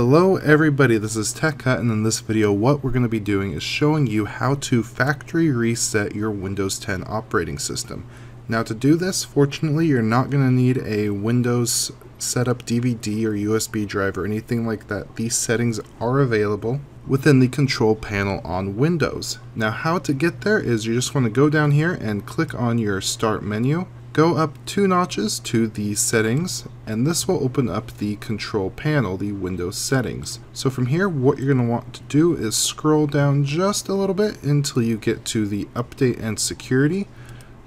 Hello everybody, this is TechHut and in this video what we're going to be doing is showing you how to factory reset your Windows 10 operating system. Now to do this, fortunately you're not going to need a Windows setup DVD or USB drive or anything like that. These settings are available within the control panel on Windows. Now how to get there is you just want to go down here and click on your start menu Go up two notches to the settings and this will open up the control panel, the Windows settings. So from here what you're going to want to do is scroll down just a little bit until you get to the update and security.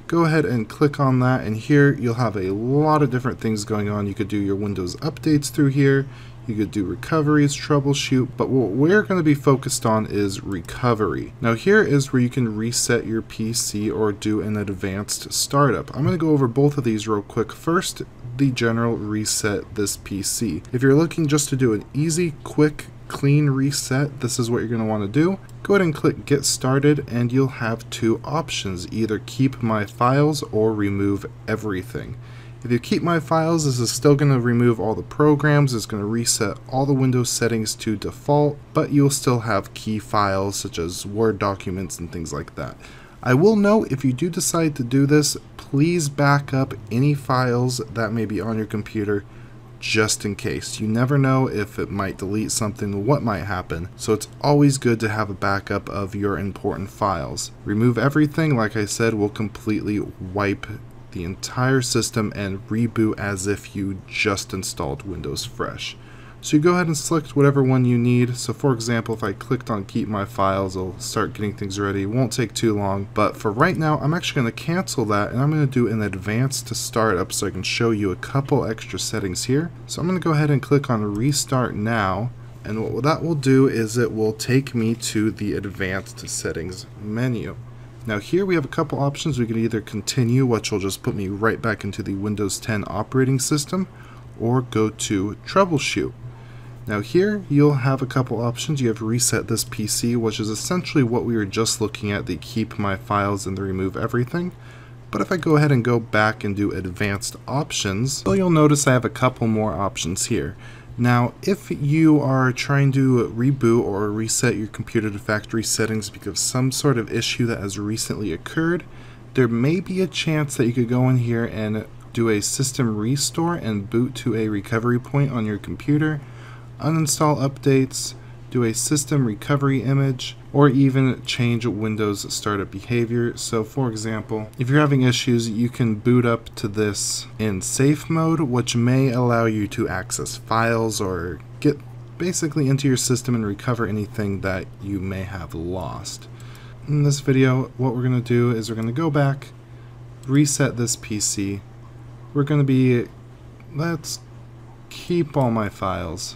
Go ahead and click on that and here you'll have a lot of different things going on. You could do your Windows updates through here. You could do recoveries, troubleshoot, but what we're going to be focused on is recovery. Now here is where you can reset your PC or do an advanced startup. I'm going to go over both of these real quick. First, the general reset this PC. If you're looking just to do an easy, quick, clean reset, this is what you're going to want to do. Go ahead and click get started and you'll have two options, either keep my files or remove everything. If you keep my files, this is still going to remove all the programs, it's going to reset all the Windows settings to default, but you'll still have key files such as Word documents and things like that. I will note if you do decide to do this, please back up any files that may be on your computer just in case. You never know if it might delete something, what might happen, so it's always good to have a backup of your important files. Remove everything, like I said, will completely wipe the entire system and reboot as if you just installed Windows Fresh. So you go ahead and select whatever one you need. So for example, if I clicked on keep my files, it'll start getting things ready. It won't take too long. But for right now, I'm actually going to cancel that and I'm going to do an advanced to startup so I can show you a couple extra settings here. So I'm going to go ahead and click on restart now. And what that will do is it will take me to the advanced settings menu. Now here we have a couple options. We can either continue, which will just put me right back into the Windows 10 operating system, or go to troubleshoot. Now here you'll have a couple options. You have reset this PC, which is essentially what we were just looking at, the keep my files and the remove everything. But if I go ahead and go back and do advanced options, well, you'll notice I have a couple more options here. Now, if you are trying to reboot or reset your computer to factory settings because of some sort of issue that has recently occurred, there may be a chance that you could go in here and do a system restore and boot to a recovery point on your computer, uninstall updates, do a system recovery image, or even change Windows startup behavior. So for example, if you're having issues, you can boot up to this in safe mode, which may allow you to access files or get basically into your system and recover anything that you may have lost. In this video, what we're going to do is we're going to go back, reset this PC. We're going to be, let's keep all my files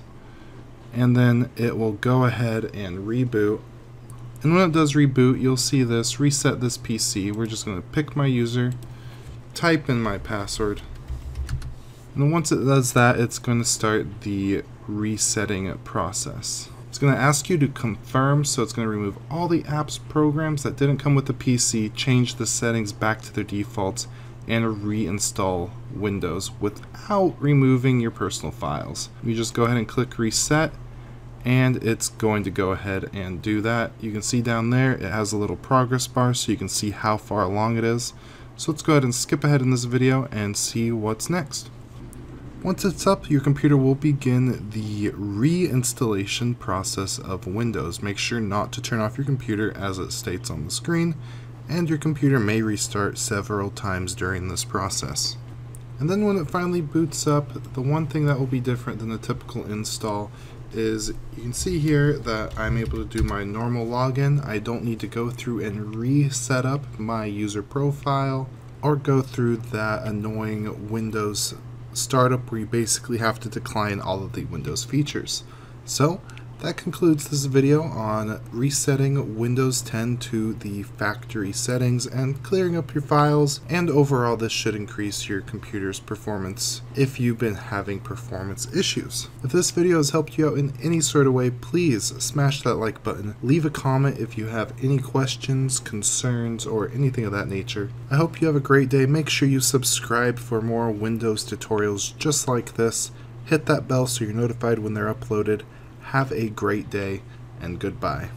and then it will go ahead and reboot. And when it does reboot, you'll see this, reset this PC. We're just going to pick my user, type in my password, and once it does that, it's going to start the resetting process. It's going to ask you to confirm, so it's going to remove all the apps programs that didn't come with the PC, change the settings back to their defaults, and reinstall Windows without removing your personal files. You just go ahead and click reset and it's going to go ahead and do that. You can see down there it has a little progress bar so you can see how far along it is. So let's go ahead and skip ahead in this video and see what's next. Once it's up, your computer will begin the reinstallation process of Windows. Make sure not to turn off your computer as it states on the screen, and your computer may restart several times during this process. And then when it finally boots up, the one thing that will be different than the typical install is you can see here that I'm able to do my normal login. I don't need to go through and reset up my user profile or go through that annoying Windows startup where you basically have to decline all of the Windows features. So that concludes this video on resetting Windows 10 to the factory settings and clearing up your files and overall this should increase your computer's performance if you've been having performance issues. If this video has helped you out in any sort of way please smash that like button, leave a comment if you have any questions, concerns, or anything of that nature. I hope you have a great day, make sure you subscribe for more Windows tutorials just like this, hit that bell so you're notified when they're uploaded, Have a great day, and goodbye.